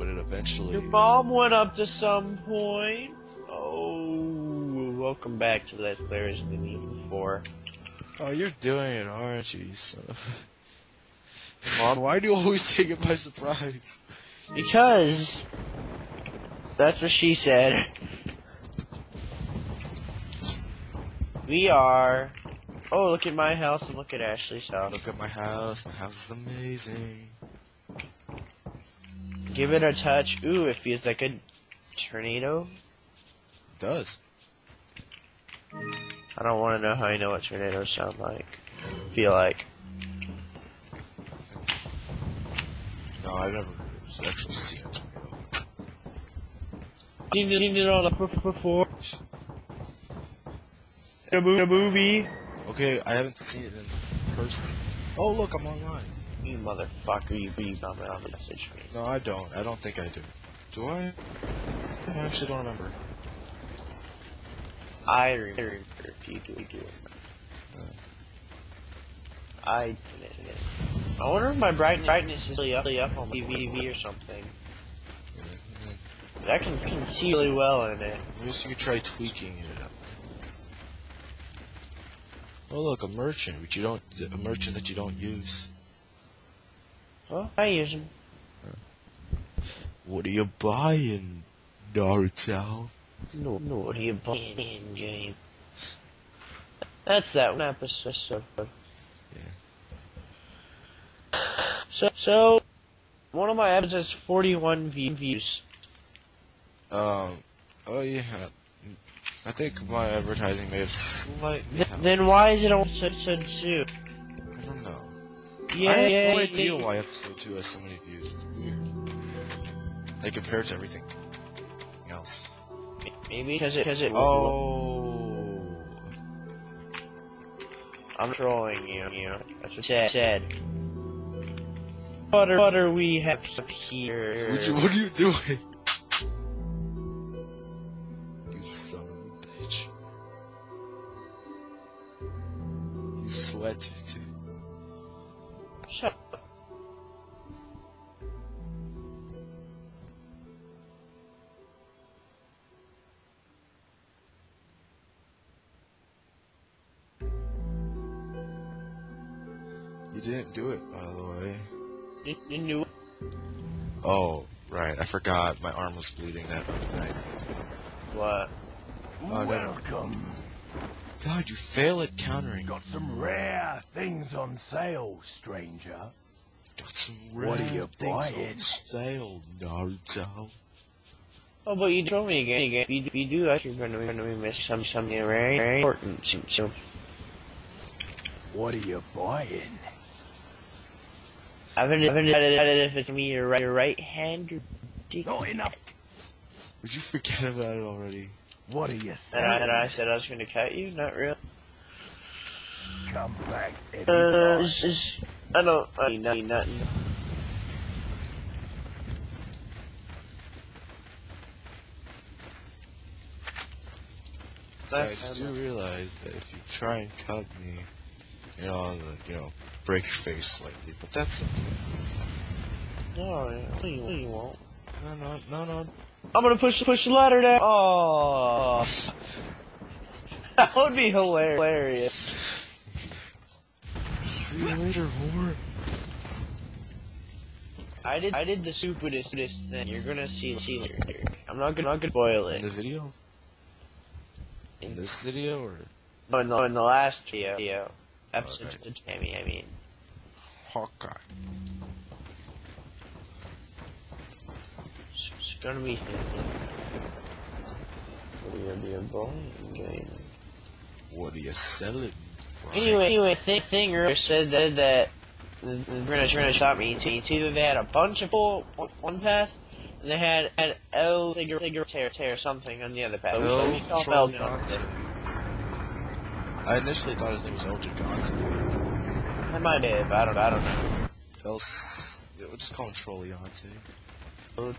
but it eventually. Your mom went up to some point. Oh, welcome back to Let's Play Resident Evil 4. Oh, you're doing it, aren't you, you son of a... Mom, why do you always take it by surprise? Because that's what she said. We are. Oh, look at my house and look at Ashley's house. Look at my house. My house is amazing. Give it a touch. Ooh, it feels like a tornado. It does. I don't want to know how I know what tornadoes sound like. Feel like. No, I've never actually seen a tornado. Seen it, seen it on the before. A mo- a movie. Okay, I haven't seen it in person. Oh, look, I'm online. You motherfucker, you you got on the message me. No, I don't. I don't think I do. Do I? I actually don't remember. I remember if you do, you do. I did it. I wonder if my bright brightness is really up, really up on my TV or something. I can, can see really well in it. I guess you could try tweaking it up. Oh, look, a merchant, which you don't, a merchant that you don't use. Well, I use them. What are you buying, Naruto? No, no, what are you buying in game? That's that one episode. So, so, one of my episodes has 41 views. Um, oh yeah. I think my advertising may have slightly. Th- helped. then why is it on episode Yeah, I have yeah, no yeah, idea yeah. why episode 2 has so many views. It's weird. Like compared to everything else. Maybe because it, because it, Oh. I'm trolling you, you. That's what it said. What are, what are we have here? What, you, what are you doing? You son of a bitch. You sweat too. You, you knew Oh, right. I forgot. My arm was bleeding that other night. what? Oh, no. Welcome. God, you fail at countering. Got some rare things on sale, stranger. Got some rare What are you things buying? on sale, Naruto. Oh, but you told me again. again. If you, if you do that, you're going to be, gonna be missing some, something very, very important. So, so What are you buying? I haven't, I decided if it's me your right, your right hand or dick. Not enough. Would you forget about it already? What are you And I, and I said I was going to cut you. Not real. Come back, Uh, everybody. it's I don't. I mean, nothing. nothing. Besides, you do realize that if you try and cut me, you know, the, you know, break your face slightly, but that's okay. No, no, you, won't. No, no, no, no. I'm gonna push push the ladder down. Oh, that would be hilarious. See you later, whore. I did I did the stupidest thing. You're gonna see see later. I'm not gonna not gonna spoil In the video? In this video, or No, in the, in the last video episode Okay. of Tammy, I mean. Hawkeye? It's, it's gonna be. What are you gonna be a bowling game? What are you selling? for? Anyway, anyway, thing thing earlier said that that the the British British shot me. It's it's either they had a bunch of full one- one path, and they had an L figure figure tear tear something on the other path. El So we call them El Gigante. I initially thought his name was El Gigante. I might have. I don't. I don't know. Else, yeah, We'll just call him Trolliante.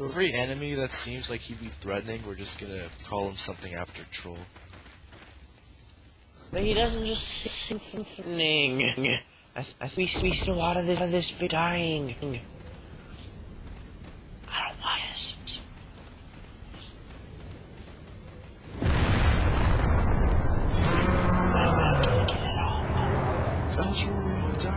Every enemy that seems like he'd be threatening, we're just gonna call him something after Troll. But he doesn't just sing. I, I we we still out of this out of this bit dying. That's where it's at.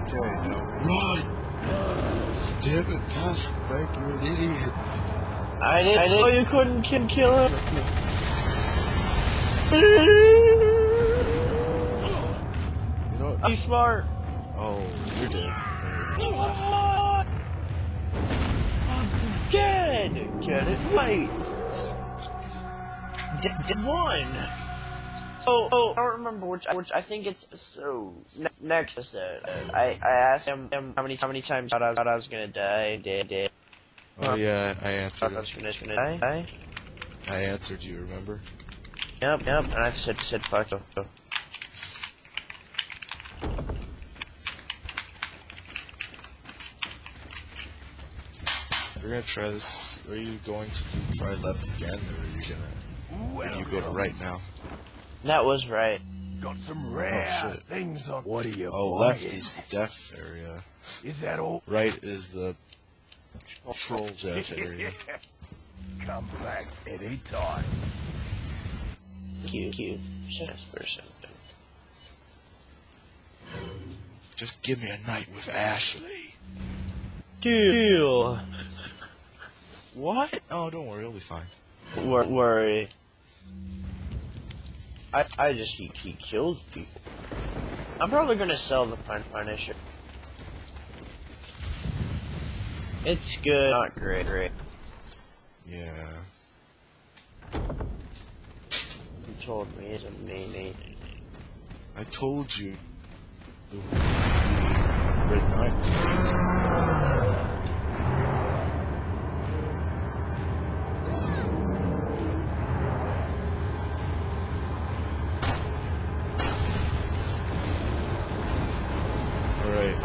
Okay, now run! Stab it past the bank. you're an idiot. I didn't, I didn't know you couldn't kid kill him. you know, Be smart. Oh, you're dead. Dead. Get it right. Dead, dead one. Oh, oh, I don't remember which. Which I think it's so. Ne- next episode, I I asked him, him how many how many times I thought I, thought I was gonna die. Did did. Oh yeah, I I answered thought I was it. gonna, gonna die. die. I answered you, remember? Yep, yep. And I said said fuck you. We're gonna try this. Are you going to do try left again, or are you gonna? Or do you go to right now? That was right. Got some oh, rare Oh, shit. things on. What are you Oh, buying? left is the deaf area. Is that all? Right is the troll deaf area. Come back any time. Cute, cute. Yes, something. Just give me a night with Ashley. Deal. Deal. What? Oh, don't worry, you'll be fine. Wor- worry. I I just he, he kills people. I'm probably gonna sell the Pun Punisher. It's good, not great. right? Yeah. You told me it's amazing. I told you. The Red9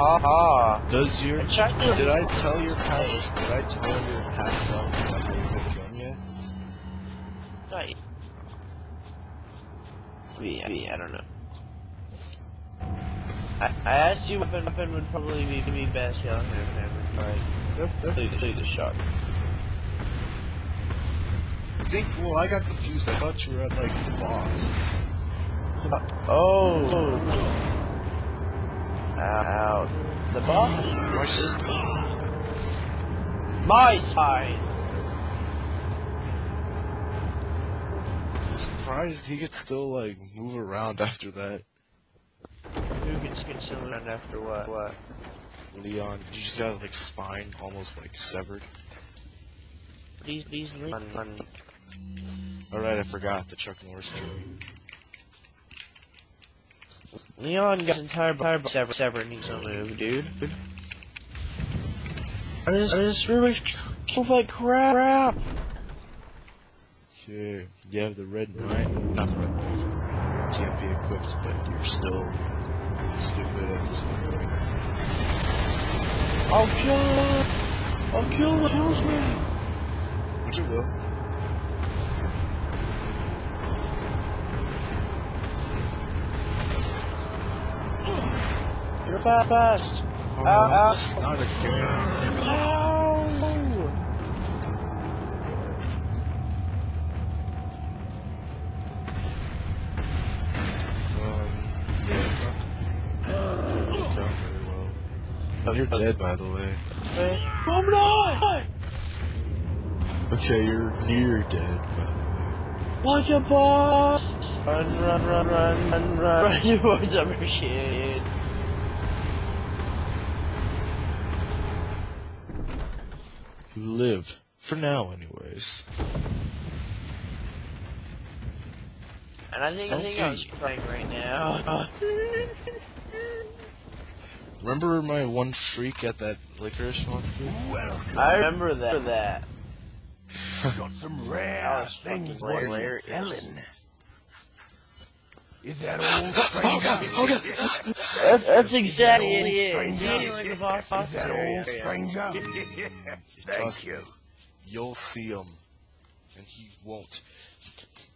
Alright. Haha. Does your to- did I tell your past did I tell your past self about how you him yet? Yet. Maybe, maybe, I don't know. I, I asked you weapon, weapon would probably be, be best, yeah, and right. Go, go through, through the shot. I think well I got confused. I thought you were at like the boss. Oh! Ow, ow. The boss My is s- my side! I'm surprised he could still like move around after that. Who gets consumed after what? What? Leon, you just got like spine almost like severed. These, these, run, run. Alright, I forgot the Chuck Norris tree. Leon got his entire entire sever sever needs to move, dude. I just I just really move like crap. Okay, you have the Red9, not the Red9, TMP equipped, but you're still stupid at this point. I'll kill him. I'll kill him. Kills me. Which it will. You're fa- fast. Oh, not a gun. Ow. Um, yeah, it's not. It worked out very well. Oh, you're dead, by the way. Come on. Okay, you're near dead, by the way. Watch a boss. Run, run, run, run, run, run. Run towards the machine. You live. For now, anyways. And I think I think I was playing right now. Remember my one freak at that licorice monster? Welcome. I remember that. that. Got some rare was fucking things worth hilarious. selling. Is that all, Oh god, oh, stranger? oh god! That's, that's exactly all, it. Is stranger? like a boss, boss Is that all, area. stranger? Trust Thank you. me. You'll see him. And he won't.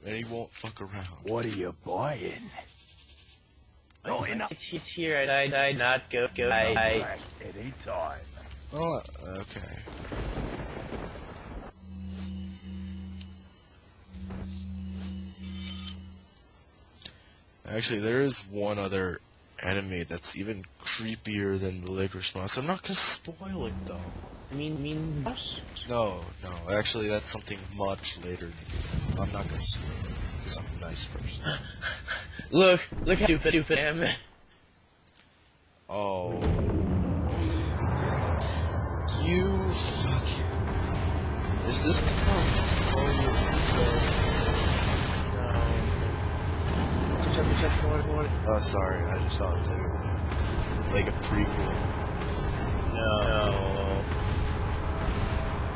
And he won't fuck around. What are you buying? Oh, enough. He's here and I, I not go go. I, I Back any time. Oh, okay. Actually, there is one other anime that's even creepier than the licorice monster. I'm not gonna spoil it though. I mean, mean boss? No, no, actually that's something much later. I'm not gonna spoil it because I'm a nice person. Look, look how stupid, stupid I am. Oh. You fucking. Is this the part that's calling you Oh, sorry, I just thought it was like, a prequel. No. No.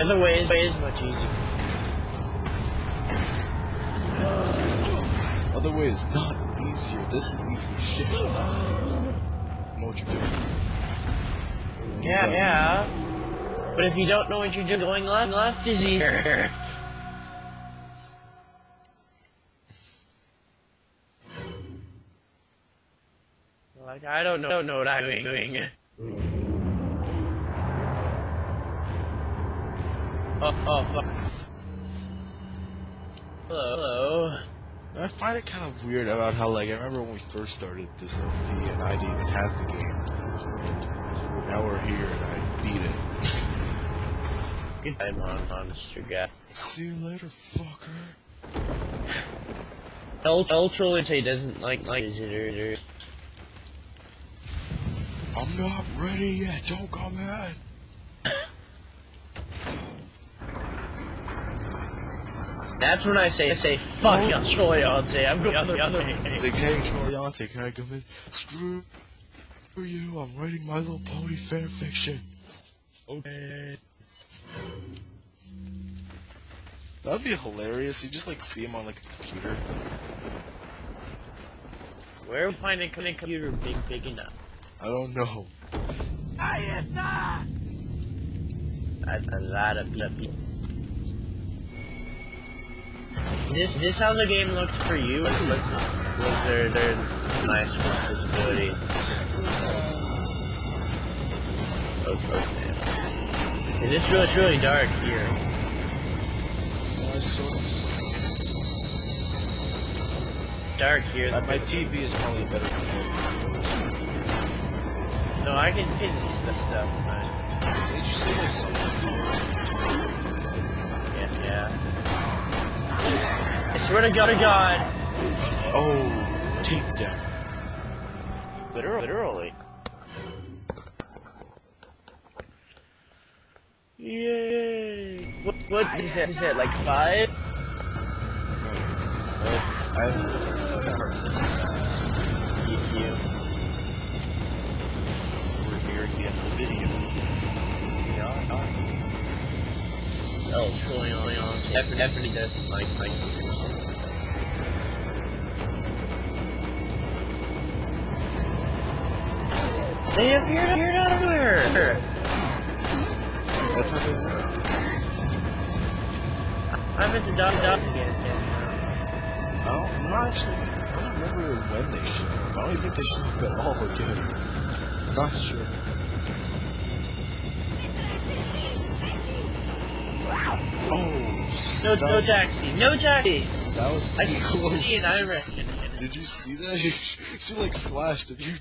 Other way is, way is much easier. Other way is not easier. This is easy as shit. What you're doing? Yeah, yeah. But if you don't know what you're doing, going left, left is easier. like, I don't know, don't know what I'm doing. Oh, oh, fuck. Hello, hello. I find it kind of weird about how, like, I remember when we first started this LP and I didn't even have the game. And now we're here and I beat it. Goodbye, mon monster guy. See you later, fucker. El Ultralite doesn't like like visitors. I'm not ready yet. Don't come in. That's when I say, I say, fuck you, Trolliante, I'm going the other, other way. It's like, hey, Trolliante, can I come in? Screw you, I'm writing My Little Pony fanfiction. Okay. That'd be hilarious. You just like see him on like a computer. Where are we finding a computer big, big enough? I don't know. i That's a lot of people. This this how the game looks for you? Look, look, look there, there's nice visibility. Oh, man. And it's really, it's really dark here. I sort of. Dark here. Uh, my TV is probably better than yours. No, I can see this the stuff. But Did you see like something? yeah, yeah. I swear to God, to God. Oh, takedown. Literally. Literally. Yay! What, what is that? Is that like five? I have a different scar. You. We're the end of the video. Yeah, Oh, truly on on. Uh, definitely, definitely does like like. They appeared, appeared out of nowhere. That's how they work. I'm at the dog dog again. I don't, I'm not actually. I don't remember when they showed up. I don't even think they showed up at all again. Not sure. Oh, No, that no was- taxi, no taxi. That was pretty can close. see I Did you see- reckon. Did you see that? she like slashed and you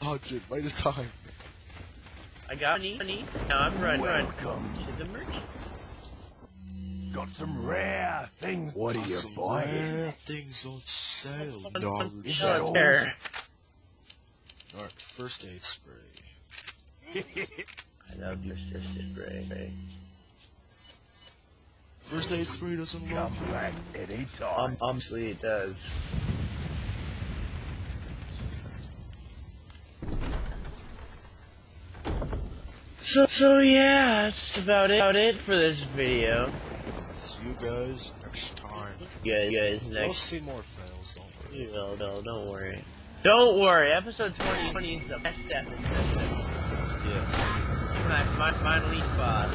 dodged it by the time. I got money, money. Now I'm running, run Welcome. to the merchant. Got some rare things. What are you some buying? rare things on sale, Is Naruto. that all? There. Alright, first aid spray. I love your sister spray. First aid spray doesn't Come love you. back any Um, time. obviously it does. So, so yeah, that's about it, about it for this video. See you guys next time. You guys, you guys We'll see more fails, don't worry. No, no, don't worry. Don't worry, episode 20, 20 is the best episode. Yes. When I fi- finally fought.